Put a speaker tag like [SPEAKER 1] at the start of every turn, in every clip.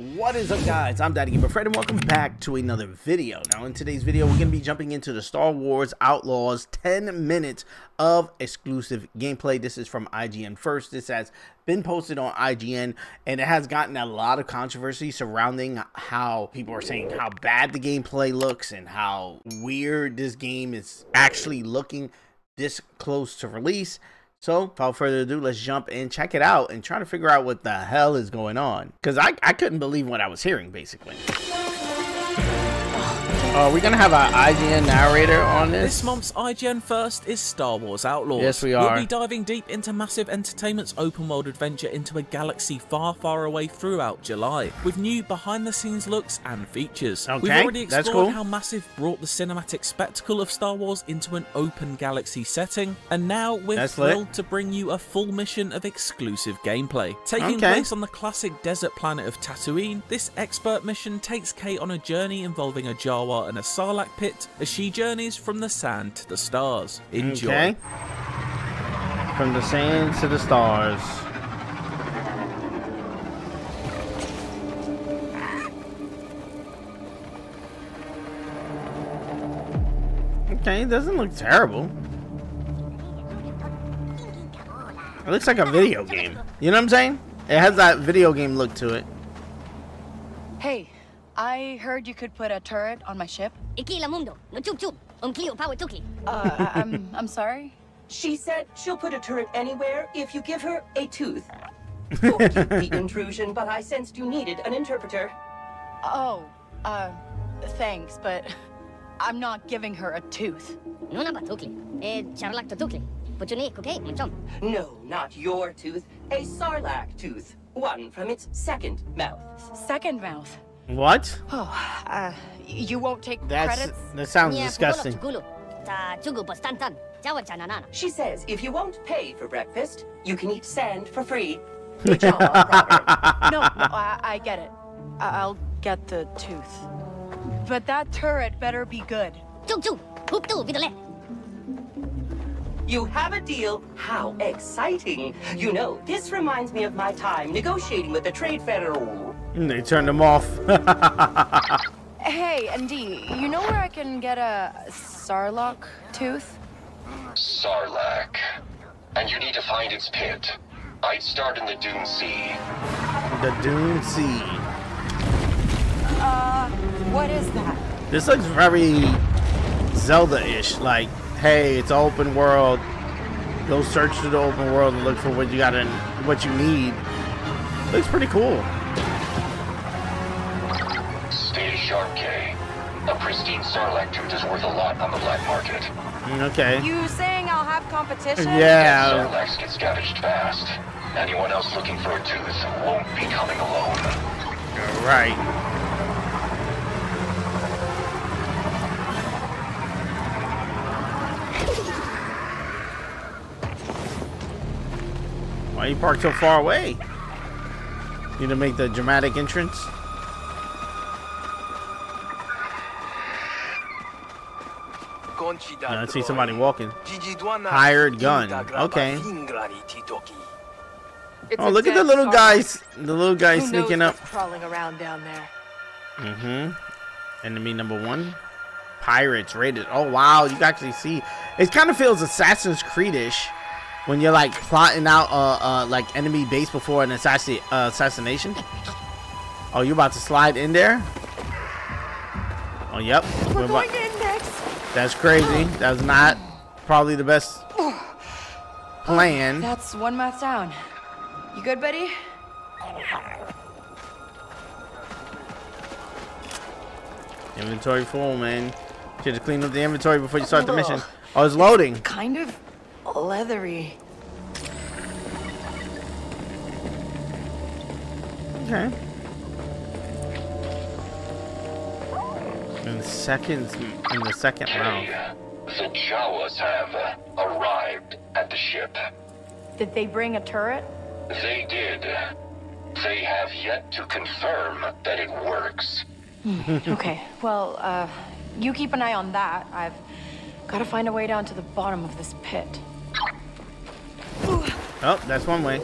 [SPEAKER 1] What is up guys, I'm Daddy Gamer Fred and welcome back to another video. Now in today's video we're going to be jumping into the Star Wars Outlaws 10 minutes of exclusive gameplay. This is from IGN first. This has been posted on IGN and it has gotten a lot of controversy surrounding how people are saying how bad the gameplay looks and how weird this game is actually looking this close to release. So, without further ado, let's jump and check it out and try to figure out what the hell is going on. Because I, I couldn't believe what I was hearing, basically. Uh, are we gonna have an IGN narrator on this?
[SPEAKER 2] This month's IGN First is Star Wars Outlaws.
[SPEAKER 1] Yes, we are.
[SPEAKER 2] We'll be diving deep into Massive Entertainment's open world adventure into a galaxy far, far away throughout July, with new behind the scenes looks and features.
[SPEAKER 1] Okay,
[SPEAKER 2] We've already
[SPEAKER 1] that's
[SPEAKER 2] explored
[SPEAKER 1] cool.
[SPEAKER 2] how Massive brought the cinematic spectacle of Star Wars into an open galaxy setting, and now we're
[SPEAKER 1] That's lit.
[SPEAKER 2] thrilled to bring you a full mission of exclusive gameplay. Taking
[SPEAKER 1] Okay.
[SPEAKER 2] place on the classic desert planet of Tatooine, this expert mission takes Kay on a journey involving a Jawa and a Sarlacc pit as she journeys from the sand to the stars. Enjoy.
[SPEAKER 1] Okay. From the sand to the stars. Okay, it doesn't look terrible. It looks like a video game. You know what I'm saying? It has that video game look to it.
[SPEAKER 3] Hey, I heard you could put a turret on my ship.
[SPEAKER 4] Iki la mundo, no chup chup, um Clio power tukli.
[SPEAKER 3] Uh, I- I'm I'm sorry.
[SPEAKER 5] She said she'll put a turret anywhere if you give her a tooth. Forgive the intrusion, but I sensed you needed an interpreter.
[SPEAKER 3] Oh, uh, thanks, but I'm not giving her a tooth.
[SPEAKER 4] Nuna ba tukli, eh charlak to tukli. Puchuni kuke, munchom.
[SPEAKER 5] No, not your tooth. A sarlacc tooth. One from its second mouth.
[SPEAKER 3] Second mouth.
[SPEAKER 1] What?
[SPEAKER 3] Oh, uh, you won't take
[SPEAKER 1] That's
[SPEAKER 3] credits?
[SPEAKER 1] that sounds
[SPEAKER 4] Nia
[SPEAKER 1] disgusting.
[SPEAKER 5] She says if you won't pay for breakfast, you can eat sand for free. A Jawa proverb.
[SPEAKER 3] No, no I, I get it. I- I'll get the tooth. But that turret better be good.
[SPEAKER 5] You have a deal? How exciting. You know, this reminds me of my time negotiating with the Trade Federal.
[SPEAKER 1] They turned them off.
[SPEAKER 3] Hey, ND, you know where I can get a Sarlacc tooth?
[SPEAKER 6] Sarlacc. And you need to find its pit. I'd start in the Dune Sea.
[SPEAKER 1] the Dune Sea.
[SPEAKER 3] Uh, what is that?
[SPEAKER 1] This looks very Zelda-ish. Like, hey, it's open world. Go search through the open world and look for what you got and what you need. Looks pretty cool.
[SPEAKER 6] Stay sharp, Kay. A pristine Sarlacc tooth is worth a lot on the black market.
[SPEAKER 1] Mm, Okay.
[SPEAKER 3] You saying I'll have competition?
[SPEAKER 1] Yeah.
[SPEAKER 6] Sarlaccs get scavenged fast. Anyone else looking for a tooth won't be coming alone.
[SPEAKER 1] Right. You parked so far away? Need to make the dramatic entrance.
[SPEAKER 7] I
[SPEAKER 1] see somebody walking.
[SPEAKER 7] Hired
[SPEAKER 1] Hired gun. Okay. Oh, look at the little guys. The little guy
[SPEAKER 3] Who
[SPEAKER 1] sneaking up.
[SPEAKER 3] crawling around down there.
[SPEAKER 1] Mm-hmm. Enemy number one. Pirates rated. Oh wow, you can actually see. It kind of feels Assassin's Creed-ish when you're like plotting out uh uh like enemy base before an assassi uh, assassination. Oh, you about to slide in there? Oh, yep.
[SPEAKER 3] We're
[SPEAKER 1] about-
[SPEAKER 3] going in next.
[SPEAKER 1] That's crazy. That's not probably the best plan.
[SPEAKER 3] That's one mouth down. You good, buddy?
[SPEAKER 1] Inventory full, man. Should have cleaned up the inventory before you start the mission. Oh, it's loading.
[SPEAKER 3] Kind of leathery.
[SPEAKER 1] Okay. In seconds, in the second round.
[SPEAKER 6] Kay, the Jawas have arrived at the ship.
[SPEAKER 3] Did they bring a turret?
[SPEAKER 6] They did. They have yet to confirm that it works.
[SPEAKER 3] Okay, well, uh, you keep an eye on that. I've got to find a way down to the bottom of this pit.
[SPEAKER 1] Oh, that's one way.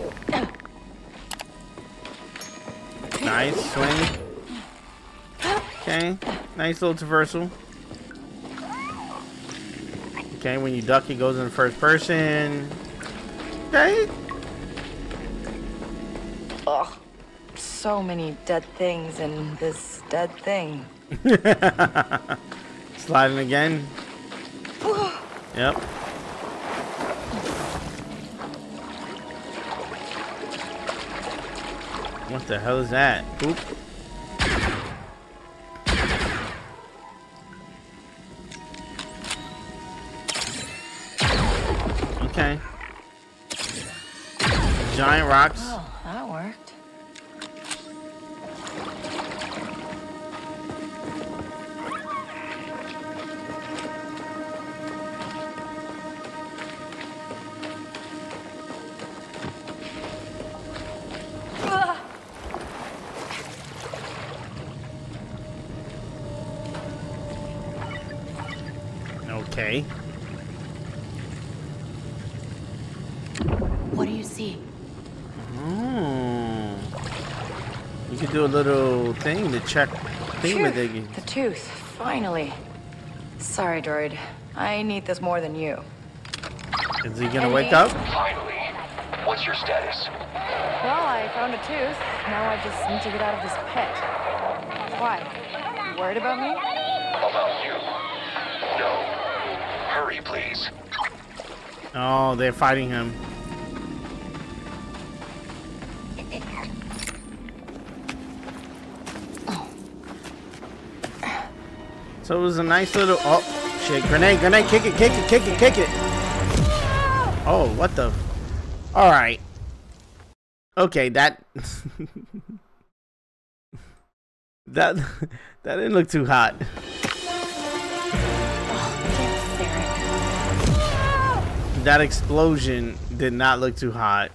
[SPEAKER 1] Nice swing. Okay, nice little traversal. Okay, when you duck, it goes in first person. Okay.
[SPEAKER 3] Ugh. So many dead things in this dead thing.
[SPEAKER 1] Sliding again. Yep. What the hell is that? Okay. Giant rocks.
[SPEAKER 3] Oh.
[SPEAKER 1] Okay.
[SPEAKER 3] What do you see?
[SPEAKER 1] Oh. You could do a little thing to check
[SPEAKER 3] Phew,
[SPEAKER 1] thingamajiggy.
[SPEAKER 3] The tooth, finally. Sorry, droid. I need this more than you.
[SPEAKER 1] Is he gonna wake up?
[SPEAKER 6] Finally. What's your status?
[SPEAKER 3] Well, I found a tooth. Now I just need to get out of this pit. Why? You worried about me?
[SPEAKER 6] About you? Hurry, please.
[SPEAKER 1] Oh, they're fighting him. So it was a nice little oh shit grenade grenade kick it kick it kick it kick it. Oh what the? All right. Okay that that that didn't look too hot. That explosion did not look too hot.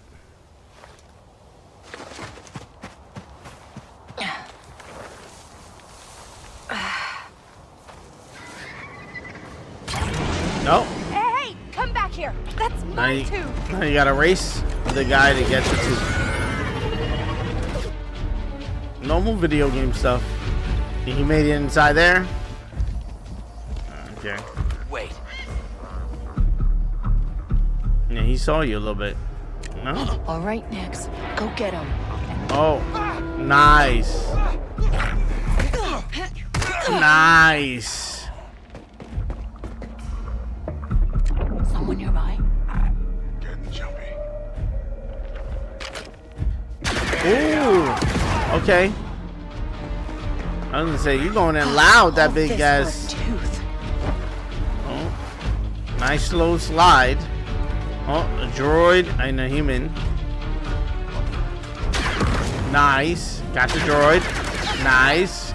[SPEAKER 1] Nope.
[SPEAKER 3] Hey, hey, come back here. That's
[SPEAKER 1] Now
[SPEAKER 3] my
[SPEAKER 1] you,
[SPEAKER 3] tooth.
[SPEAKER 1] now you gotta race the guy to get the tooth. Normal video game stuff. He made it inside there. Okay. He saw you a little bit. No?
[SPEAKER 3] All right, Nix. Go get him.
[SPEAKER 1] Oh, nice. Nice.
[SPEAKER 3] Someone nearby?
[SPEAKER 1] Ooh. Okay. I was gonna say you're going in loud that
[SPEAKER 3] All
[SPEAKER 1] big
[SPEAKER 3] this
[SPEAKER 1] ass.
[SPEAKER 3] tooth.
[SPEAKER 1] Oh, nice slow slide. Oh, a droid and a human. Nice. Got the droid. Nice.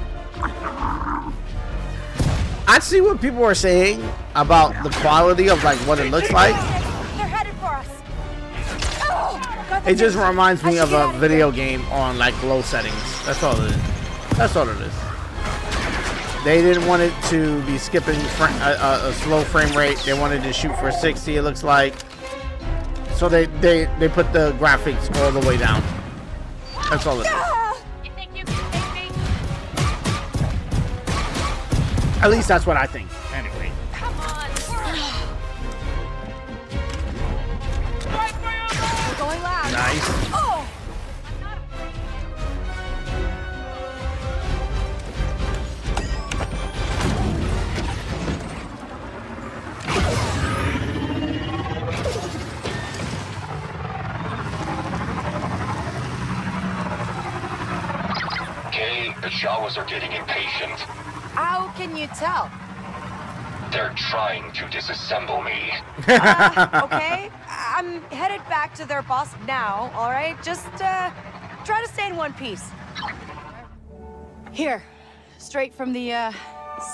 [SPEAKER 1] I see what people are saying about the quality of like what it looks like.
[SPEAKER 3] They're headed for us. Oh,
[SPEAKER 1] It just reminds me of a video game on like low settings. That's all it is. That's all it is. They didn't want it to be skipping a, a, uh, uh, a slow frame rate. They wanted to shoot for 60. It looks like. So they they they put the graphics all the way down. That's all it is.
[SPEAKER 4] You think you can take me?
[SPEAKER 1] At least that's what I think. Anyway.
[SPEAKER 4] Come on.
[SPEAKER 3] Going loud.
[SPEAKER 1] Nice.
[SPEAKER 6] Jawas are getting impatient.
[SPEAKER 3] How can you tell?
[SPEAKER 6] They're trying to disassemble me.
[SPEAKER 3] okay, I'm headed back to their boss now, all right? Just uh, try to stay in one piece. Here, straight from the uh,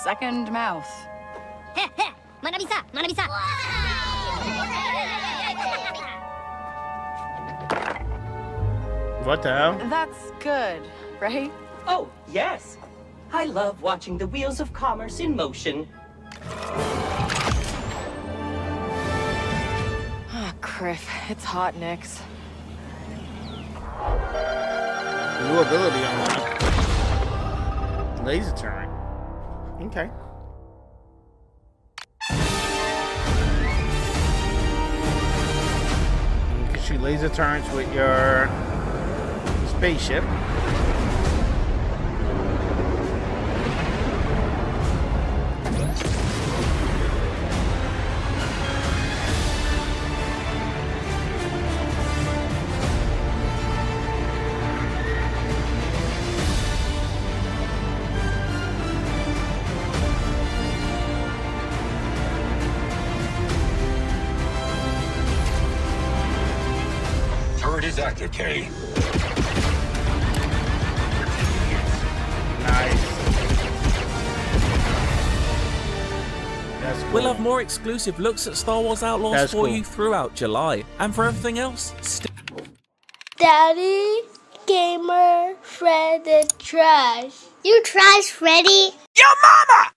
[SPEAKER 3] second mouth.
[SPEAKER 4] Heh, heh. Manabisa, manabisa.
[SPEAKER 1] What the hell?
[SPEAKER 3] That's good, right?
[SPEAKER 5] Oh, yes. I love watching the wheels of commerce in motion.
[SPEAKER 3] Ah, Kriff, it's hot, Nix.
[SPEAKER 1] New ability unlocked. Laser turret. Okay. You can shoot laser turrets with your spaceship.
[SPEAKER 6] Turret is active, Kay.
[SPEAKER 1] Nice. Cool.
[SPEAKER 2] We'll have more exclusive looks at Star Wars Outlaws
[SPEAKER 1] That's
[SPEAKER 2] for
[SPEAKER 1] cool.
[SPEAKER 2] you throughout July. And for everything else, stay
[SPEAKER 7] Daddy, gamer, Fred, and trash.
[SPEAKER 4] You trash, Freddy.
[SPEAKER 2] Your mama!